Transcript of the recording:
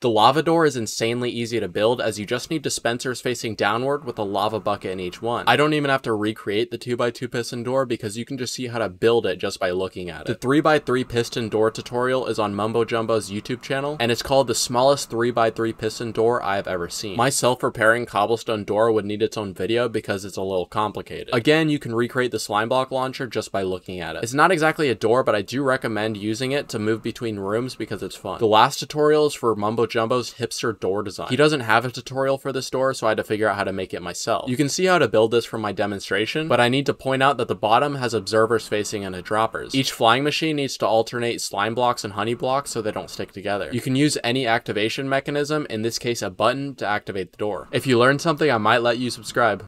The lava door is insanely easy to build as you just need dispensers facing downward with a lava bucket in each one. I don't even have to recreate the 2x2 piston door because you can just see how to build it just by looking at it. The 3x3 piston door tutorial is on Mumbo Jumbo's YouTube channel and it's called the smallest 3x3 piston door I have ever seen. My self-repairing cobblestone door would need its own video because it's a little complicated. Again, you can recreate the slime block launcher just by looking at it. It's not exactly a door, but I do recommend using it to move between rooms because it's fun. The last tutorial is for Mumbo Jumbo's hipster door design. He doesn't have a tutorial for this door, so I had to figure out how to make it myself. You can see how to build this from my demonstration, but I need to point out that the bottom has observers facing into droppers. Each flying machine needs to alternate slime blocks and honey blocks so they don't stick together. You can use any activation mechanism, in this case a button, to activate the door. If you learned something, I might let you subscribe.